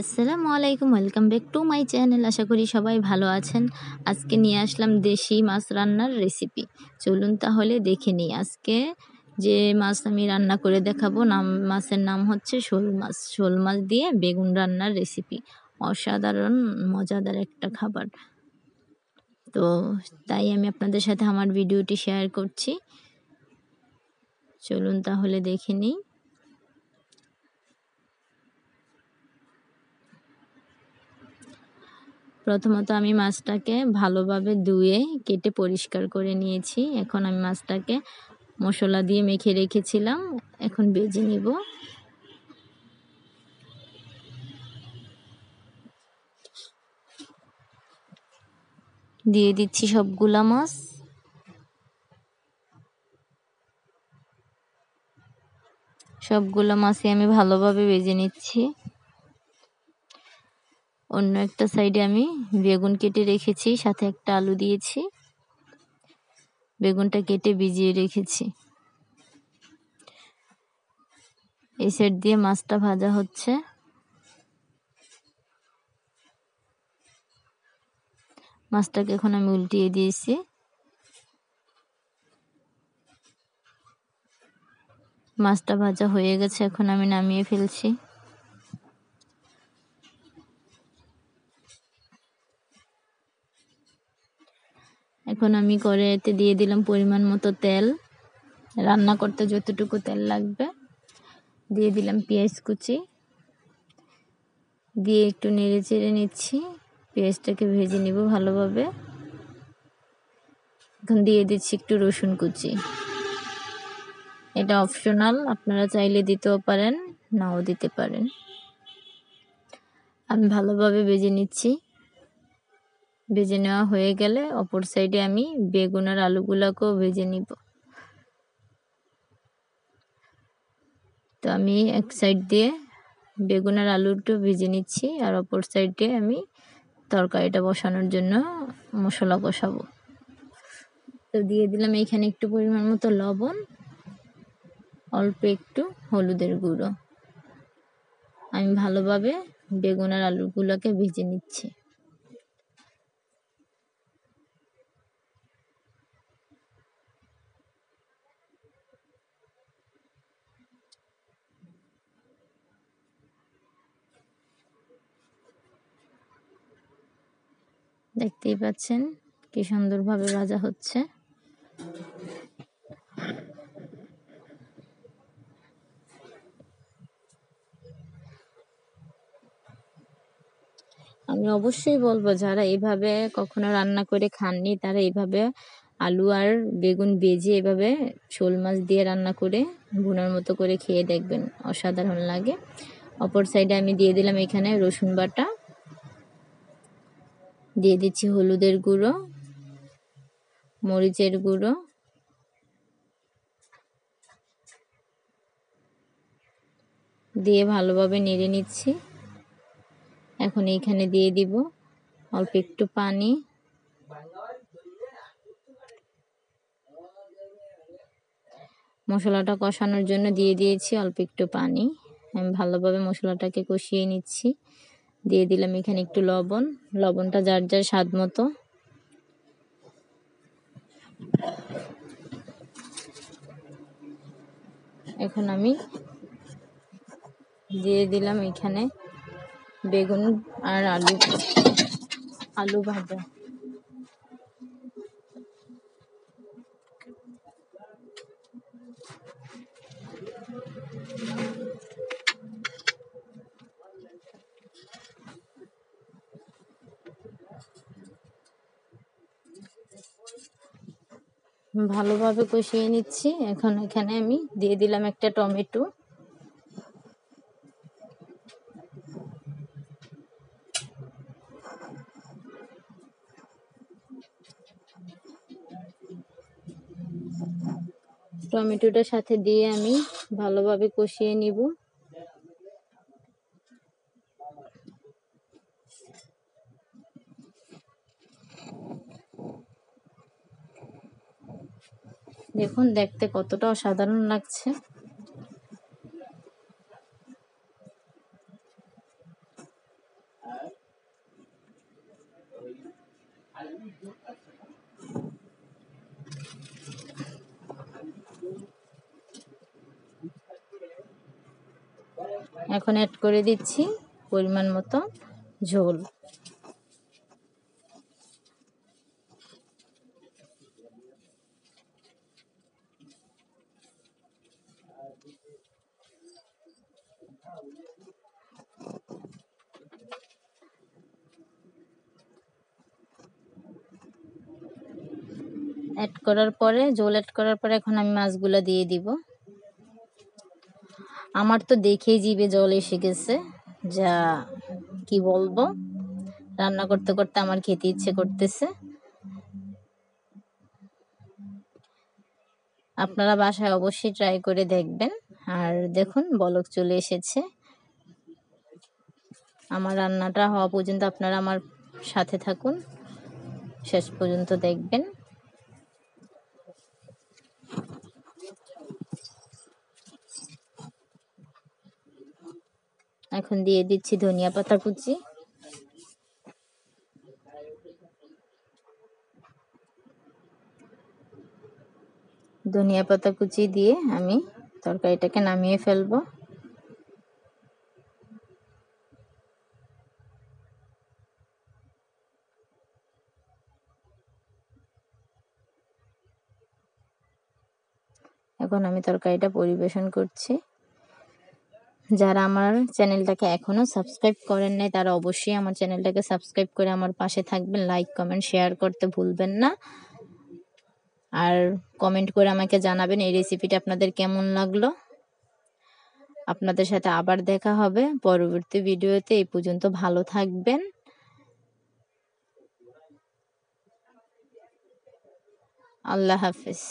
আসসালামু আলাইকুম, welcome back to my channel. আশা করি সবাই ভালো আছেন। আজকে নিয়ে আসলাম দেশি মাছ রান্নার রেসিপি। চলুন তাহলে দেখে নিই আজকে যে মাছ আমি রান্না করে দেখাবো। নাম, মাছের নাম হচ্ছে শোল মাছ। শোল মাছ দিয়ে বেগুন রান্নার রেসিপি। অসাধারণ, মজাদার একটা খাবার। তো তাই আমি আপনাদের সাথে আমার ভিডিওটি শেয়ার করছি। চলুন তাহলে দেখে নিই। প্রথমত আমি মাছটাকে ভালোভাবে ধুয়ে কেটে পরিষ্কার করে নিয়েছি। এখন আমি মাছটাকে মশলা দিয়ে মেখে রেখেছিলাম। এখন বেজে নিব। দিয়ে দিচ্ছি সবগুলা মাছ। সবগুলো মাছই আমি ভালোভাবে বেজে নিচ্ছি। অন্য একটা সাইডে আমি বেগুন কেটে রেখেছি, সাথে একটা আলু দিয়েছি। বেগুনটা কেটে ভিজিয়ে রেখেছি। এই সাইড দিয়ে মাছটা ভাজা হচ্ছে। মাছটাকে এখন আমি উল্টিয়ে দিয়েছি। মাছটা ভাজা হয়ে গেছে, এখন আমি নামিয়ে ফেলছি। এখন আমি কড়াইতে দিয়ে দিলাম পরিমাণ মতো তেল। রান্না করতে যতটুকু তেল লাগবে, দিয়ে দিলাম পেঁয়াজ কুচি। দিয়ে একটু নেড়ে চেড়ে নিচ্ছি, পেঁয়াজটাকে ভেজে নিব ভালোভাবে। এখন দিয়ে দিচ্ছি একটু রসুন কুচি। এটা অপশনাল, আপনারা চাইলে দিতেও পারেন, নাও দিতে পারেন। আমি ভালোভাবে ভেজে নিচ্ছি। ভেজে নেওয়া হয়ে গেলে অপর সাইডে আমি বেগুন আর আলুগুলোকেও ভেজে নিব। তো আমি এক সাইড দিয়ে বেগুন আর আলুটা ভেজে নিচ্ছি আর অপর সাইডে আমি তরকারিটা বসানোর জন্য মশলা কষাবো তো দিয়ে দিলাম এখানে একটু পরিমাণ মতো লবণ, অল্প একটু হলুদের গুঁড়ো। আমি ভালোভাবে বেগুন আর আলুগুলোকে ভেজে নিচ্ছি। দেখতেই পাচ্ছেন কি সুন্দরভাবে ভাজা হচ্ছে। আমি অবশ্যই বলব, যারা এভাবে কখনো রান্না করে খাননি, তারা এইভাবে আলু আর বেগুন বেজে এভাবে শোল মাছ দিয়ে রান্না করে ভুনার মতো করে খেয়ে দেখবেন, অসাধারণ লাগে। অপর সাইডে আমি দিয়ে দিলাম এখানে রসুন বাটা। দিয়ে দিচ্ছি হলুদের গুঁড়ো, মরিচের গুঁড়ো, দিয়ে ভালোভাবে নেড়ে নিচ্ছি। এখন এইখানে দিয়ে দিব অল্প একটু পানি। মশলাটা কষানোর জন্য দিয়ে দিয়েছি অল্প একটু পানি। আমি ভালোভাবে মশলাটাকে কষিয়ে নিচ্ছি। দিয়ে দিলাম এখানে একটু লবণ। লবণটা যার যার স্বাদ মতো। এখন আমি দিয়ে দিলাম এখানে বেগুন আর আলু আলু ভাজা। ভালোভাবে কষিয়ে নিচ্ছি। এখন এখানে আমি দিয়ে দিলাম একটা টমেটো। টমেটোটার সাথে দিয়ে আমি ভালোভাবে কষিয়ে নিব। দেখুন দেখতে কতটা অসাধারণ লাগছে। এখন অ্যাড করে দিচ্ছি পরিমাণ মতো ঝোল। অ্যাড করার পরে, জল অ্যাড করার পরে এখন আমি মাছগুলো দিয়ে দিব। আমার তো দেখেই জিভে জল এসে গেছে। যা, কি বলব? রান্না করতে করতে আমার খেতে ইচ্ছে করতেছে। আপনারা বাসায় অবশ্যই ট্রাই করে দেখবেন। আর দেখুন, বলক চলে এসেছে। আমার রান্নাটা হওয়া পর্যন্ত আপনারা আমার সাথে থাকুন। শেষ পর্যন্ত দেখবেন। এখন দিয়ে দিচ্ছি ধনিয়া পাতা কুচি। ধনিয়া পাতা কুচি দিয়ে আমি তরকারিটাকে নামিয়ে ফেলব। এখন আমি তরকারিটা পরিবেশন করছি। যারা আমার চ্যানেলটাকে এখনও সাবস্ক্রাইব করেন নাই, তারা অবশ্যই আমার চ্যানেলটাকে সাবস্ক্রাইব করে আমার পাশে থাকবেন। লাইক, কমেন্ট, শেয়ার করতে ভুলবেন না। আর কমেন্ট করে আমাকে জানাবেন এই রেসিপিটা আপনাদের কেমন লাগল। আপনাদের সাথে আবার দেখা হবে পরবর্তী ভিডিওতে এই পর্যন্ত ভালো থাকবেন। আল্লাহ হাফিজ।